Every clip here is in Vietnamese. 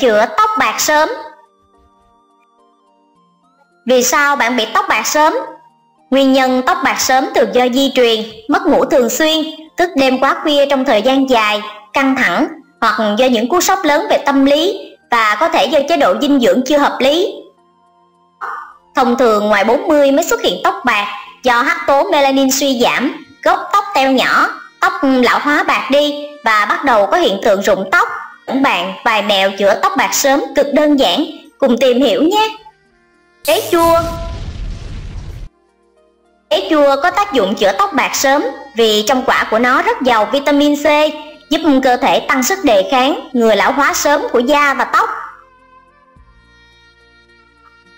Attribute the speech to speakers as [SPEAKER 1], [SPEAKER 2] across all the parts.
[SPEAKER 1] chữa tóc bạc sớm Vì sao bạn bị tóc bạc sớm? Nguyên nhân tóc bạc sớm thường do di truyền, mất ngủ thường xuyên, thức đêm quá khuya trong thời gian dài, căng thẳng hoặc do những cú sốc lớn về tâm lý và có thể do chế độ dinh dưỡng chưa hợp lý. Thông thường ngoài 40 mới xuất hiện tóc bạc do hắc tố melanin suy giảm, gốc tóc teo nhỏ, tóc lão hóa bạc đi và bắt đầu có hiện tượng rụng tóc. Dẫn bạn vài mẹo chữa tóc bạc sớm cực đơn giản, cùng tìm hiểu nhé. Trái chua Trái chua có tác dụng chữa tóc bạc sớm vì trong quả của nó rất giàu vitamin C, giúp cơ thể tăng sức đề kháng, ngừa lão hóa sớm của da và tóc.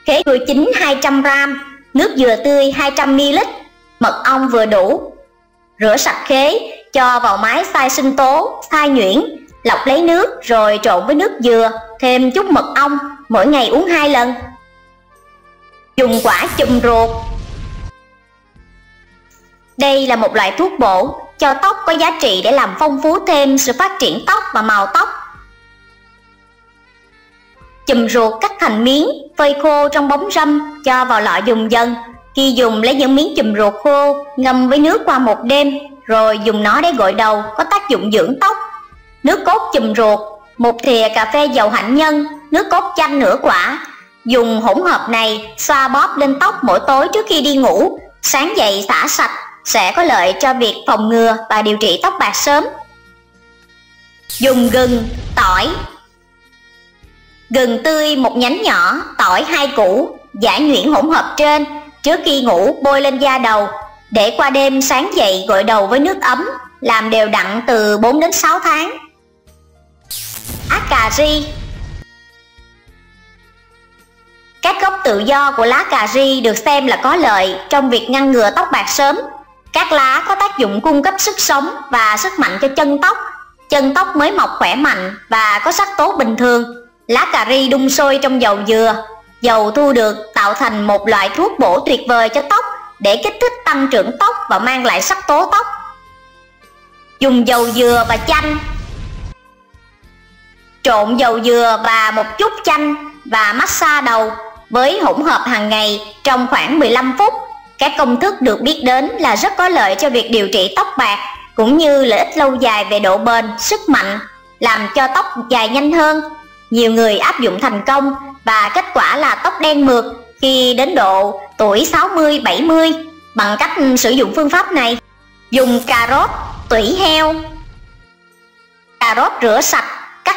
[SPEAKER 1] Khế chua chín 200g, nước dừa tươi 200ml, mật ong vừa đủ. Rửa sạch khế, cho vào máy xay sinh tố, xay nhuyễn, lọc lấy nước rồi trộn với nước dừa, thêm chút mật ong, mỗi ngày uống hai lần. Dùng quả chùm ruột Đây là một loại thuốc bổ cho tóc có giá trị để làm phong phú thêm sự phát triển tóc và màu tóc. Chùm ruột cắt thành miếng, phơi khô trong bóng râm, cho vào lọ dùng dần. Khi dùng lấy những miếng chùm ruột khô, ngâm với nước qua một đêm, rồi dùng nó để gội đầu, có tác dụng dưỡng tóc. Nước cốt chùm ruột, một thìa cà phê dầu hạnh nhân, nước cốt chanh nửa quả. Dùng hỗn hợp này xoa bóp lên tóc mỗi tối trước khi đi ngủ, sáng dậy xả sạch sẽ có lợi cho việc phòng ngừa và điều trị tóc bạc sớm. Dùng gừng, tỏi Gừng tươi một nhánh nhỏ, tỏi hai củ, giải nhuyễn hỗn hợp trên, trước khi ngủ bôi lên da đầu, để qua đêm sáng dậy gội đầu với nước ấm, làm đều đặn từ 4 đến 6 tháng. Cà ri Các gốc tự do của lá cà ri được xem là có lợi trong việc ngăn ngừa tóc bạc sớm các lá có tác dụng cung cấp sức sống và sức mạnh cho chân tóc. Chân tóc mới mọc khỏe mạnh và có sắc tố bình thường. Lá cà ri đun sôi trong dầu dừa. Dầu thu được tạo thành một loại thuốc bổ tuyệt vời cho tóc để kích thích tăng trưởng tóc và mang lại sắc tố tóc. Dùng dầu dừa và chanh Trộn dầu dừa và một chút chanh và massage đầu với hỗn hợp hàng ngày trong khoảng 15 phút các công thức được biết đến là rất có lợi cho việc điều trị tóc bạc, cũng như lợi ích lâu dài về độ bền, sức mạnh, làm cho tóc dài nhanh hơn. Nhiều người áp dụng thành công và kết quả là tóc đen mượt khi đến độ tuổi 60-70 bằng cách sử dụng phương pháp này. Dùng cà rốt, tủy heo. Cà rốt rửa sạch,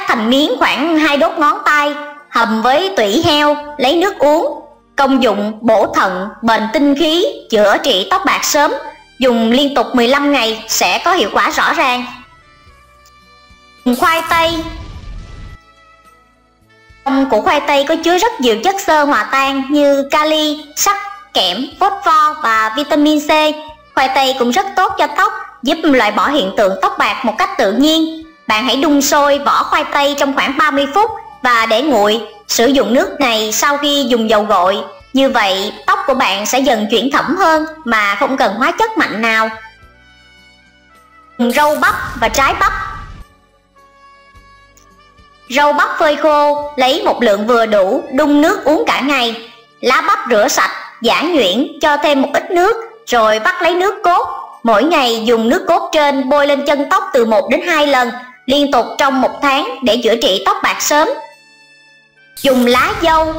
[SPEAKER 1] cắt thành miếng khoảng hai đốt ngón tay, hầm với tủy heo, lấy nước uống Công dụng bổ thận, bền tinh khí, chữa trị tóc bạc sớm, dùng liên tục 15 ngày sẽ có hiệu quả rõ ràng. Khoai tây Trong củ khoai tây có chứa rất nhiều chất xơ hòa tan như kali, sắt, kẽm, phosphor và vitamin C. Khoai tây cũng rất tốt cho tóc, giúp loại bỏ hiện tượng tóc bạc một cách tự nhiên. Bạn hãy đun sôi vỏ khoai tây trong khoảng 30 phút và để nguội Sử dụng nước này sau khi dùng dầu gội, như vậy tóc của bạn sẽ dần chuyển thẩm hơn mà không cần hóa chất mạnh nào. Rau bắp và trái bắp Rau bắp phơi khô, lấy một lượng vừa đủ, đun nước uống cả ngày. Lá bắp rửa sạch, giả nhuyễn, cho thêm một ít nước, rồi vắt lấy nước cốt. Mỗi ngày dùng nước cốt trên bôi lên chân tóc từ 1 đến 2 lần, liên tục trong một tháng để chữa trị tóc bạc sớm Dùng lá dâu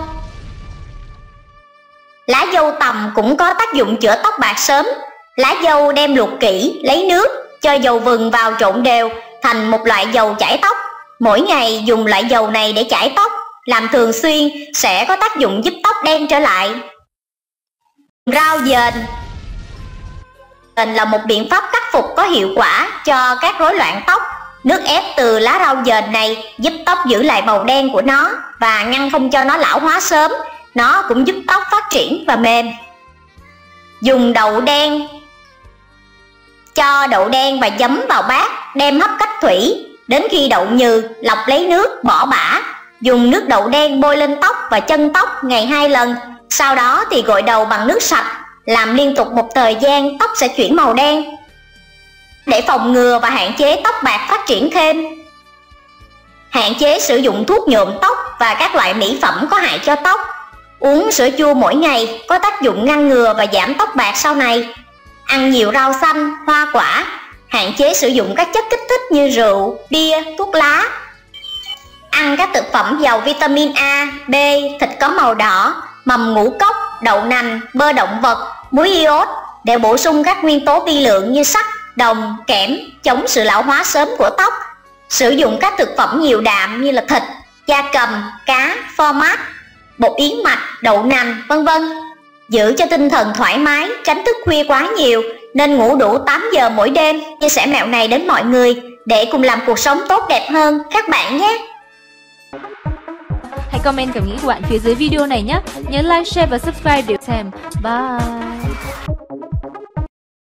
[SPEAKER 1] Lá dâu tầm cũng có tác dụng chữa tóc bạc sớm. Lá dâu đem luộc kỹ, lấy nước, cho dầu vừng vào trộn đều thành một loại dầu chải tóc. Mỗi ngày dùng loại dầu này để chải tóc, làm thường xuyên sẽ có tác dụng giúp tóc đen trở lại. Rau dền Dền là một biện pháp khắc phục có hiệu quả cho các rối loạn tóc Nước ép từ lá rau dền này giúp tóc giữ lại màu đen của nó và ngăn không cho nó lão hóa sớm. Nó cũng giúp tóc phát triển và mềm. Dùng đậu đen Cho đậu đen và giấm vào bát, đem hấp cách thủy. Đến khi đậu nhừ, lọc lấy nước, bỏ bã. Dùng nước đậu đen bôi lên tóc và chân tóc ngày hai lần. Sau đó thì gội đầu bằng nước sạch. Làm liên tục một thời gian, tóc sẽ chuyển màu đen để phòng ngừa và hạn chế tóc bạc phát triển thêm. Hạn chế sử dụng thuốc nhuộm tóc và các loại mỹ phẩm có hại cho tóc. Uống sữa chua mỗi ngày có tác dụng ngăn ngừa và giảm tóc bạc sau này. Ăn nhiều rau xanh, hoa quả, hạn chế sử dụng các chất kích thích như rượu, bia, thuốc lá. Ăn các thực phẩm giàu vitamin A, B, thịt có màu đỏ, mầm ngũ cốc, đậu nành, bơ động vật, muối iốt để bổ sung các nguyên tố vi lượng như sắt, đồng, kẽm, chống sự lão hóa sớm của tóc. Sử dụng các thực phẩm nhiều đạm như là thịt, da cầm, cá, pho mát, bột yến mạch, đậu nành, vân vân. Giữ cho tinh thần thoải mái, tránh thức khuya quá nhiều, nên ngủ đủ 8 giờ mỗi đêm. Chia sẻ mẹo này đến mọi người để cùng làm cuộc sống tốt đẹp hơn các bạn nhé.
[SPEAKER 2] Hãy comment cảm nghĩ của bạn phía dưới video này nhé. Nhớ like, share và subscribe để xem. Bye.